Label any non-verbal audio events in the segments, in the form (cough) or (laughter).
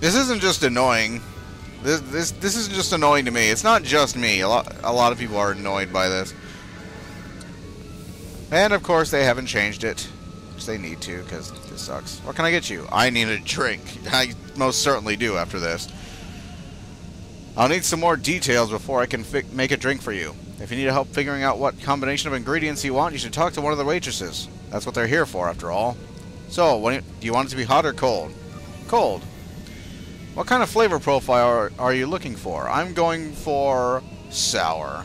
This isn't just annoying. This this this isn't just annoying to me. It's not just me. A lot a lot of people are annoyed by this. And of course they haven't changed it, which they need to because this sucks. What can I get you? I need a drink. (laughs) I most certainly do after this. I'll need some more details before I can make a drink for you. If you need help figuring out what combination of ingredients you want, you should talk to one of the waitresses. That's what they're here for, after all. So, do you want it to be hot or cold? Cold. What kind of flavor profile are, you looking for? I'm going for sour.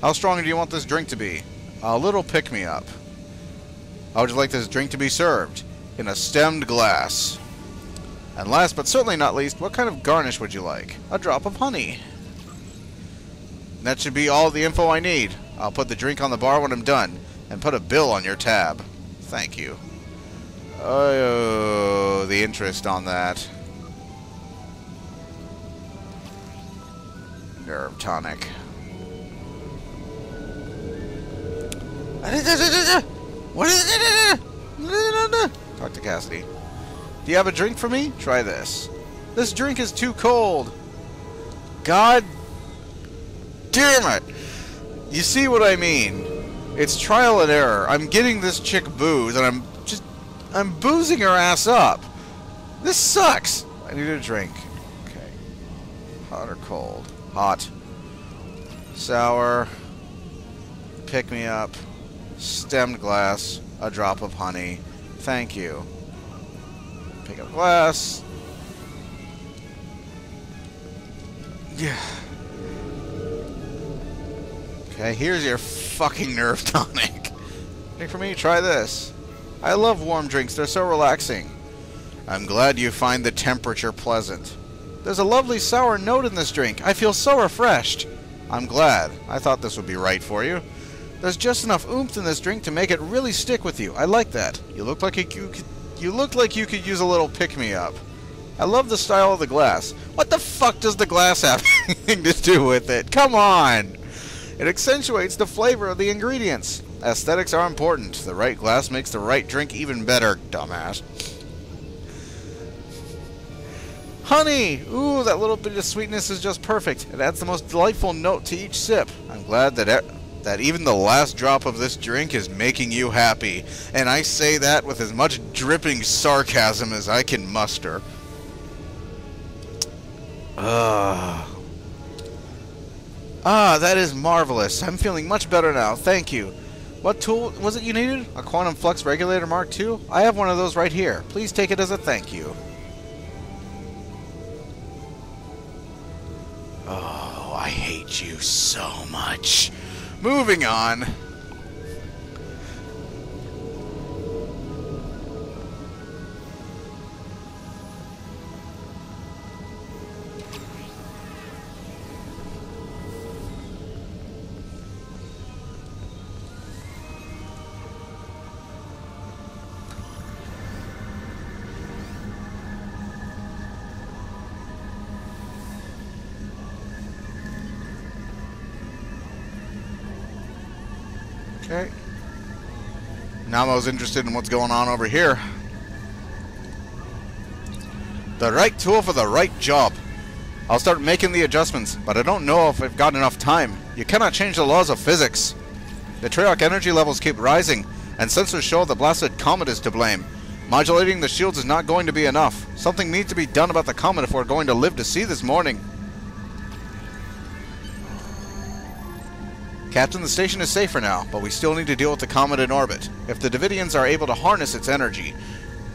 How strong do you want this drink to be? A little pick-me-up. How would you like this drink to be served? In a stemmed glass. And last but certainly not least, what kind of garnish would you like? A drop of honey. That should be all the info I need. I'll put the drink on the bar when I'm done, and put a bill on your tab. Thank you. Oh, the interest on that. Nerve tonic. What is it? Talk to Cassidy. Do you have a drink for me? Try this. This drink is too cold. God damn it! You see what I mean? It's trial and error. I'm getting this chick booze, and I'm just... I'm boozing her ass up. This sucks. I need a drink. Okay. Hot or cold? Hot. Sour. Pick me up. Stemmed glass. A drop of honey. Thank you. Pick up glass. Yeah. Okay, here's your fucking nerve (laughs) tonic. Drink for me? Try this. I love warm drinks. They're so relaxing. I'm glad you find the temperature pleasant. There's a lovely sour note in this drink. I feel so refreshed. I'm glad. I thought this would be right for you. There's just enough oomph in this drink to make it really stick with you. I like that. You look like you could, you look like you could use a little pick-me-up. I love the style of the glass. What the fuck does the glass have (laughs) anything to do with it? Come on! It accentuates the flavor of the ingredients. Aesthetics are important. The right glass makes the right drink even better, dumbass. Honey! Ooh, that little bit of sweetness is just perfect. It adds the most delightful note to each sip. I'm glad that that even the last drop of this drink is making you happy. And I say that with as much dripping sarcasm as I can muster. Ugh. Ah, that is marvelous. I'm feeling much better now. Thank you. What tool was it you needed? A quantum flux regulator Mark II? I have one of those right here. Please take it as a thank you. You so much. Moving on. Okay. Namo's interested in what's going on over here. The right tool for the right job. I'll start making the adjustments, but I don't know if I've got enough time. You cannot change the laws of physics. The Treyarch energy levels keep rising, and sensors show the blasted comet is to blame. Modulating the shields is not going to be enough. Something needs to be done about the comet if we're going to live to see this morning. Captain, the station is safer now, but we still need to deal with the comet in orbit. If the Devidians are able to harness its energy,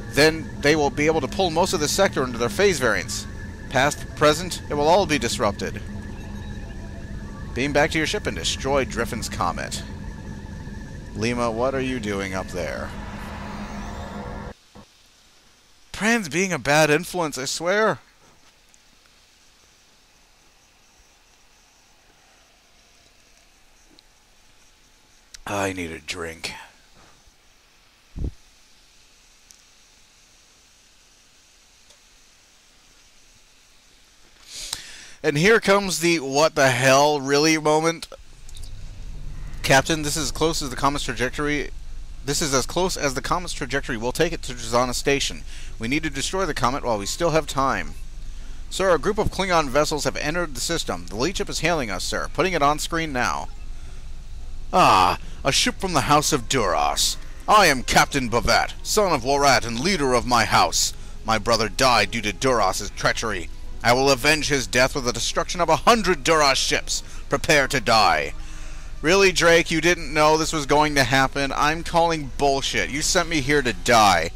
then they will be able to pull most of the sector into their phase variants. Past, present, it will all be disrupted. Beam back to your ship and destroy Driffin's comet. Lima, what are you doing up there? Pran's being a bad influence, I swear. I need a drink. And here comes the what the hell really moment. Captain, this is as close as the comet's trajectory. This is as close as the comet's trajectory We'll take it to Drozana Station. We need to destroy the comet while we still have time. Sir, a group of Klingon vessels have entered the system. The lead ship is hailing us, sir. Putting it on screen now. Ah, a ship from the House of Duras. I am Captain Bavat, son of Warat and leader of my house. My brother died due to Duras' treachery. I will avenge his death with the destruction of a hundred Duras ships. Prepare to die. Really, Drake, you didn't know this was going to happen? I'm calling bullshit. You sent me here to die.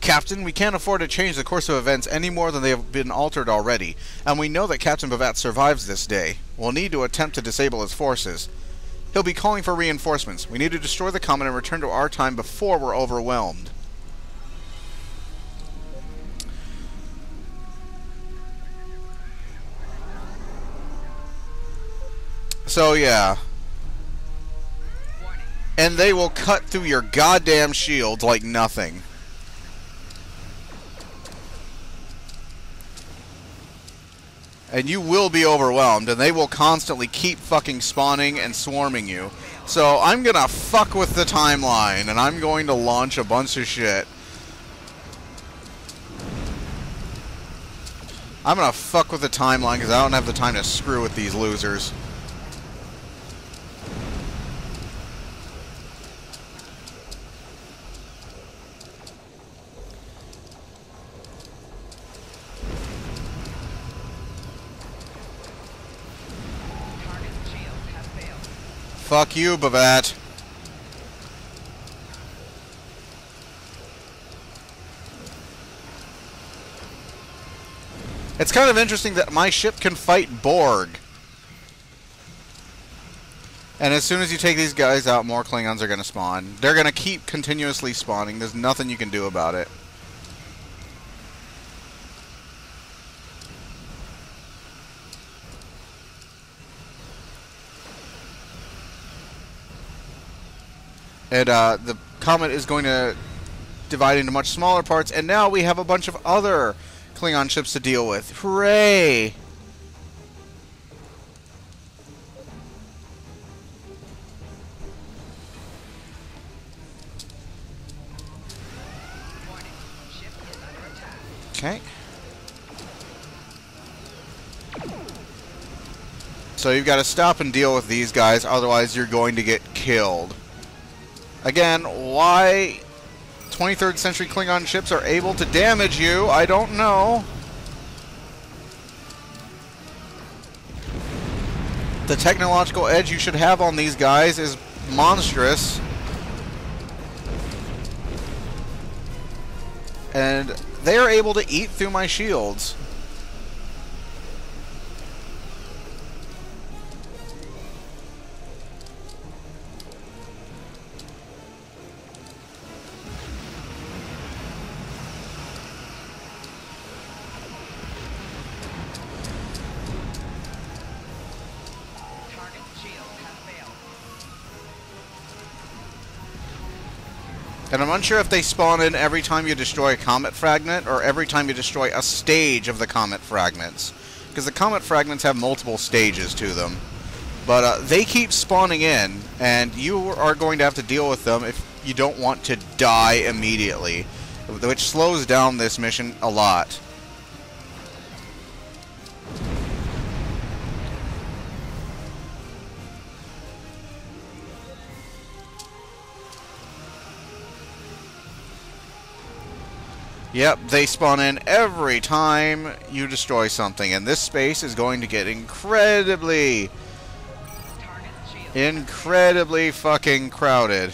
Captain, we can't afford to change the course of events any more than they have been altered already, and we know that Captain Bavat survives this day. We'll need to attempt to disable his forces. He'll be calling for reinforcements. We need to destroy the comet and return to our time before we're overwhelmed. So, yeah. And they will cut through your goddamn shields like nothing. And you will be overwhelmed, and they will constantly keep fucking spawning and swarming you. So I'm gonna fuck with the timeline, and I'm going to launch a bunch of shit. I'm gonna fuck with the timeline because I don't have the time to screw with these losers. Fuck you, Bavat. It's kind of interesting that my ship can fight Borg. And as soon as you take these guys out, more Klingons are going to spawn. They're going to keep continuously spawning. There's nothing you can do about it. And uh, the comet is going to divide into much smaller parts, and now we have a bunch of other Klingon ships to deal with. Hooray! Okay. So you've got to stop and deal with these guys, otherwise you're going to get killed. Again, why 23rd century Klingon ships are able to damage you, I don't know. The technological edge you should have on these guys is monstrous. And they are able to eat through my shields. And I'm unsure if they spawn in every time you destroy a comet fragment or every time you destroy a stage of the comet fragments. Because the comet fragments have multiple stages to them. But uh, they keep spawning in, and you are going to have to deal with them if you don't want to die immediately. Which slows down this mission a lot. Yep, they spawn in every time you destroy something, and this space is going to get incredibly, incredibly fucking crowded.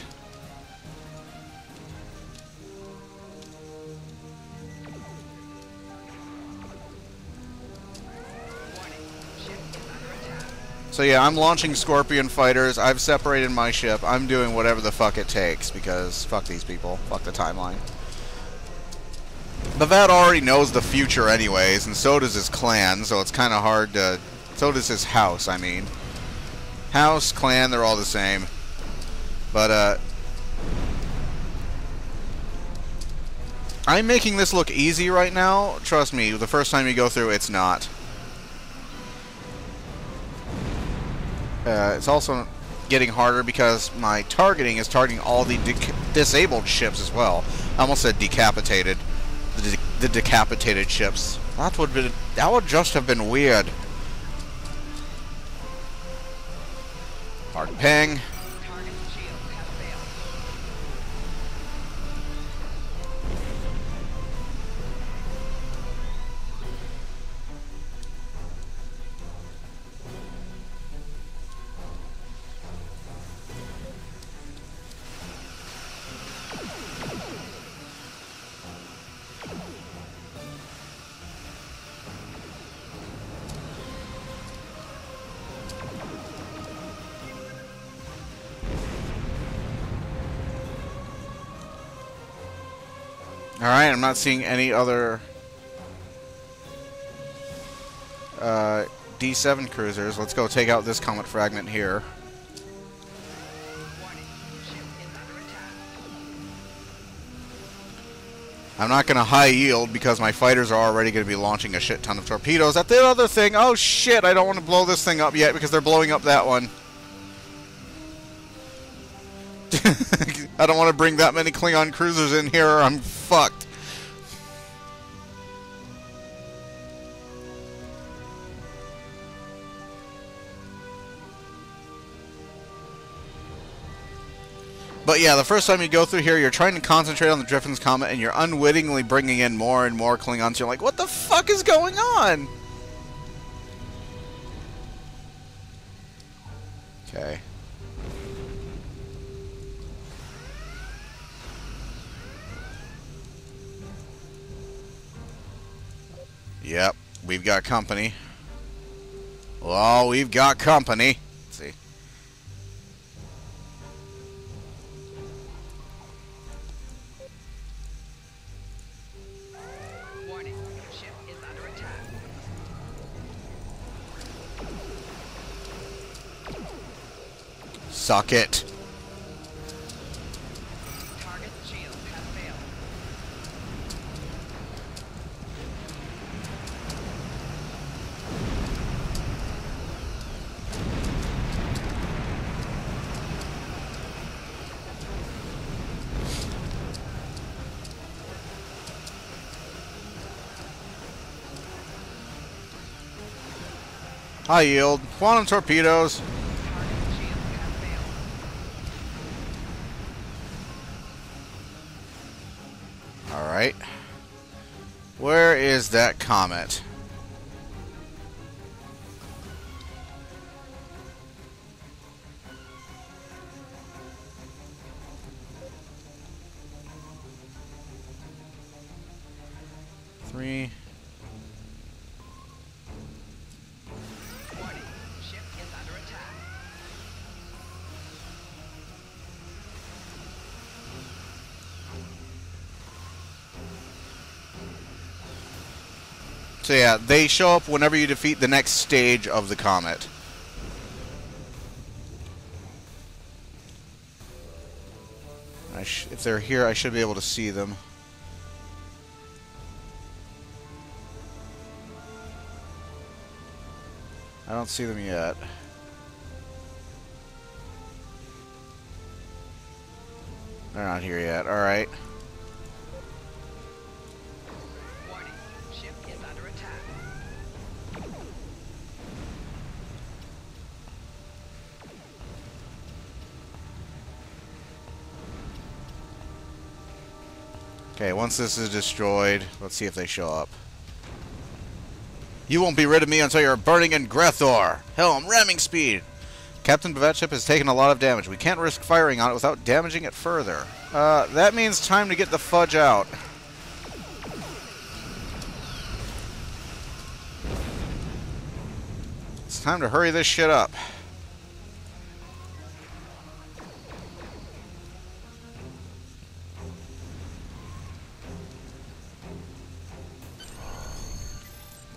So yeah, I'm launching Scorpion fighters. I've separated my ship. I'm doing whatever the fuck it takes because fuck these people. Fuck the timeline. Bavat already knows the future anyways, and so does his clan, so it's kind of hard to... So does his house, I mean. House, clan, they're all the same. But, uh... I'm making this look easy right now. Trust me, the first time you go through, it's not. Uh, it's also getting harder because my targeting is targeting all the disabled ships as well. I almost said decapitated the, the decapitated ships. That would be that would just have been weird. Hard ping. Alright, I'm not seeing any other uh, D7 cruisers. Let's go take out this comet fragment here. I'm not going to high yield because my fighters are already going to be launching a shit ton of torpedoes at the other thing. Oh shit, I don't want to blow this thing up yet because they're blowing up that one. (laughs) I don't want to bring that many Klingon cruisers in here I'm fucked. But yeah, the first time you go through here, you're trying to concentrate on the Driffin's Comet, and you're unwittingly bringing in more and more Klingons. You're like, what the fuck is going on? Okay. Yep, we've got company. Well, we've got company. Let's see. Warning. Ship is under attack. Suck it. Target's shield has failed. High yield. Quantum torpedoes. Alright. Where is that comet? So yeah, they show up whenever you defeat the next stage of the comet. If they're here, I should be able to see them. I don't see them yet. They're not here yet. All Okay, once this is destroyed, let's see if they show up. You won't be rid of me until you're burning in Grethor! Helm, ramming speed! Captain Bavat's ship has taken a lot of damage. We can't risk firing on it without damaging it further. Uh, that means time to get the fudge out. It's time to hurry this shit up.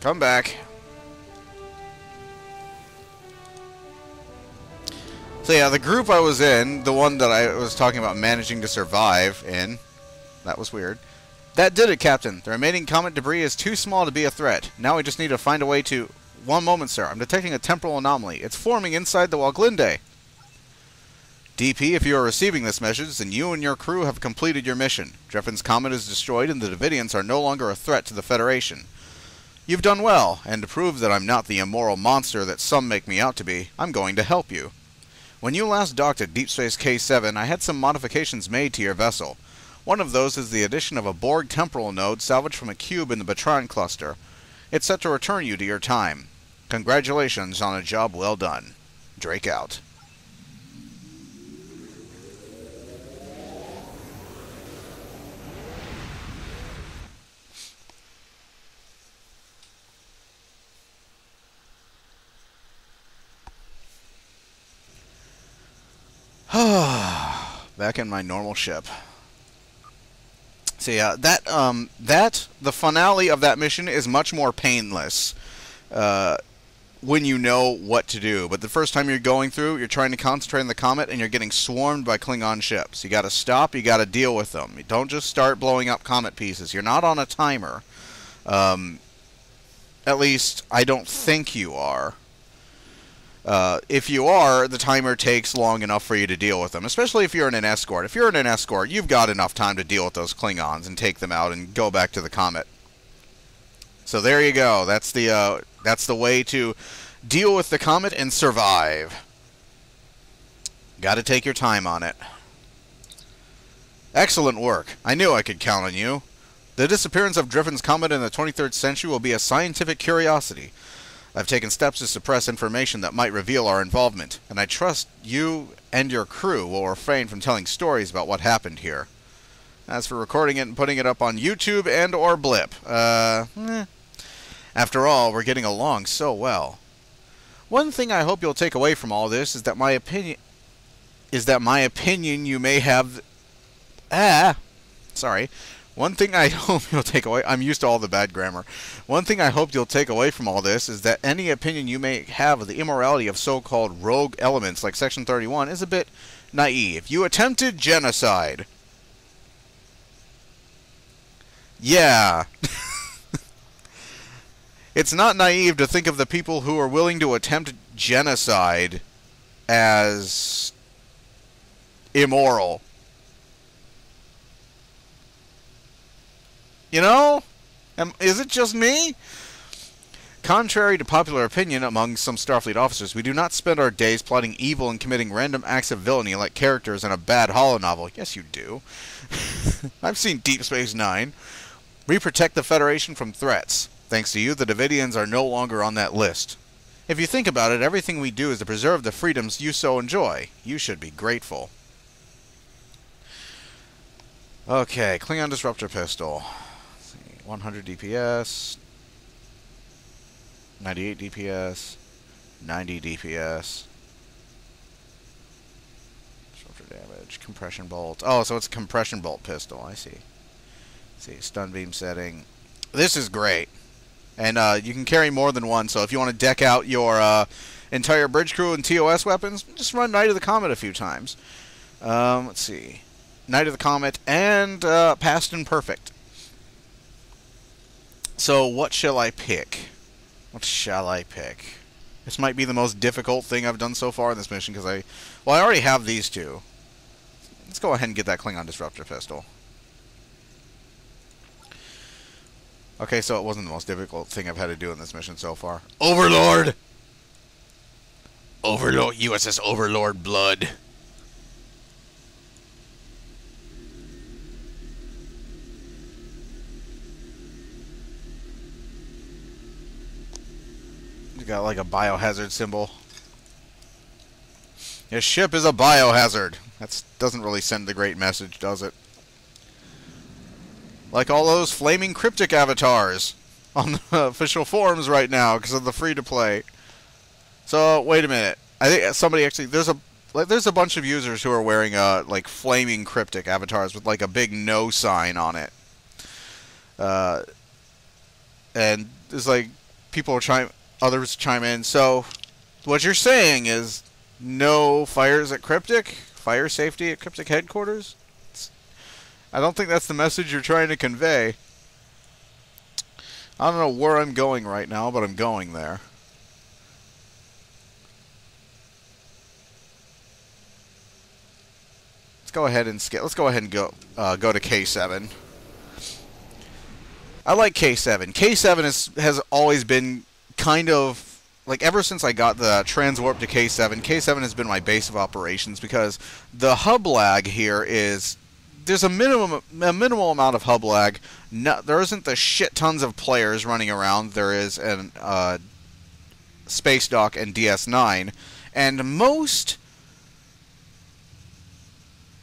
Come back. So yeah, the group I was in, the one that I was talking about managing to survive in, that was weird. That did it, Captain. The remaining comet debris is too small to be a threat. Now we just need to find a way to... One moment, sir. I'm detecting a temporal anomaly. It's forming inside the Woglinde. DP, if you are receiving this message, then you and your crew have completed your mission. Dreffin's comet is destroyed and the Devidians are no longer a threat to the Federation. You've done well, and to prove that I'm not the immoral monster that some make me out to be, I'm going to help you. When you last docked at Deep Space K7, I had some modifications made to your vessel. One of those is the addition of a Borg temporal node salvaged from a cube in the Batron cluster. It's set to return you to your time. Congratulations on a job well done. Drake out. Back in my normal ship. So yeah, that um that the finale of that mission is much more painless. Uh, when you know what to do. But the first time you're going through, you're trying to concentrate on the comet and you're getting swarmed by Klingon ships. You got to stop. You got to deal with them. You don't just start blowing up comet pieces. You're not on a timer. Um, at least I don't think you are. Uh, if you are, the timer takes long enough for you to deal with them, especially if you're in an escort. If you're in an escort, you've got enough time to deal with those Klingons and take them out and go back to the comet. So there you go. That's the uh, that's the way to deal with the comet and survive. Got to take your time on it. Excellent work. I knew I could count on you. The disappearance of Driffin's comet in the 23rd century will be a scientific curiosity. I've taken steps to suppress information that might reveal our involvement, and I trust you and your crew will refrain from telling stories about what happened here. As for recording it and putting it up on YouTube and or Blip, uh, eh. After all, we're getting along so well. One thing I hope you'll take away from all this is that my opinion is that my opinion you may have ah sorry one thing I (laughs) hope you'll take away I'm used to all the bad grammar. One thing I hope you'll take away from all this is that any opinion you may have of the immorality of so-called rogue elements like Section 31 is a bit naive. You attempted genocide. Yeah. (laughs) it's not naive to think of the people who are willing to attempt genocide as immoral. You know? Am, is it just me? Contrary to popular opinion among some Starfleet officers, we do not spend our days plotting evil and committing random acts of villainy like characters in a bad holonovel. Yes, you do. (laughs) I've seen Deep Space Nine. We protect the Federation from threats. Thanks to you, the Devidians are no longer on that list. If you think about it, everything we do is to preserve the freedoms you so enjoy. You should be grateful. Okay, Klingon Disruptor Pistol. 100 DPS, 98 DPS, 90 DPS. Disruptor damage, compression bolt. Oh, so it's a compression bolt pistol. I see. see, stun beam setting. This is great. And uh, you can carry more than one, so if you want to deck out your uh, entire bridge crew and TOS weapons, just run Night of the Comet a few times. Um, let's see. Night of the Comet and uh, Past Imperfect. So, what shall I pick? What shall I pick? This might be the most difficult thing I've done so far in this mission, because I... Well, I already have these two. Let's go ahead and get that Klingon Disruptor Pistol. Okay, so it wasn't the most difficult thing I've had to do in this mission so far. Overlord! Overlord, USS Overlord Blood. Got like a biohazard symbol. Your ship is a biohazard. That doesn't really send the great message, does it? Like all those flaming cryptic avatars (laughs) on the official forums right now because of the free-to-play. So, wait a minute. I think somebody actually... There's a like, there's a bunch of users who are wearing uh, like flaming cryptic avatars with like a big no sign on it. Uh, and there's like people are trying others chime in. So, what you're saying is no fires at Cryptic? Fire safety at Cryptic headquarters? It's, I don't think that's the message you're trying to convey. I don't know where I'm going right now, but I'm going there. Let's go ahead and skip. Let's go ahead and go uh, go to K7. I like K7. K7 is, has always been kind of like ever since I got the transwarp to K7. K7 has been my base of operations because the hub lag here is there's a minimum a minimal amount of hub lag. No, there isn't the shit tons of players running around. There is an uh, space dock and DS9, and most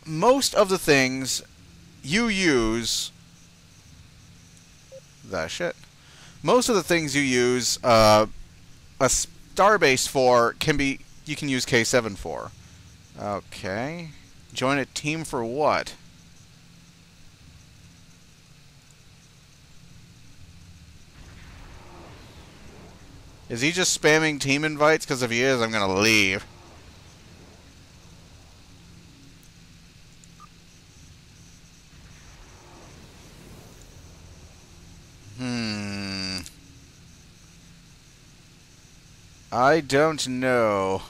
most of the things you use that shit. Most of the things you use uh, a starbase for can be you can use K7 for. Okay. Join a team for what? Is he just spamming team invites? Because if he is, I'm going to leave. I don't know.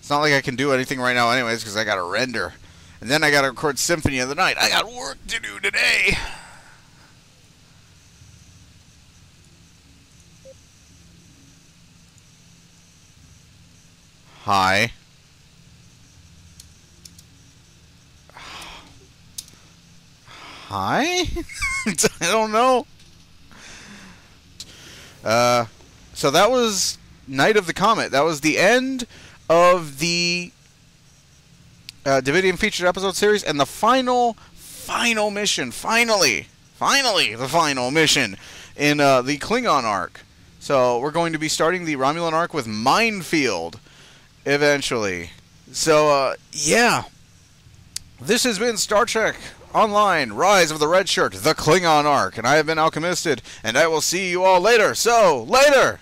It's not like I can do anything right now anyways because I got to render. And then I got to record Symphony of the Night. I got work to do today. Hi. Hi? (laughs) I don't know. Uh, so that was Night of the Comet. That was the end of the uh, Devidian featured episode series and the final, final mission. Finally, finally, the final mission in uh, the Klingon arc. So we're going to be starting the Romulan arc with Minefield eventually. So uh, yeah, this has been Star Trek Online Rise of the Red Shirt, the Klingon arc, and I have been AlchemistiD, and I will see you all later. So later.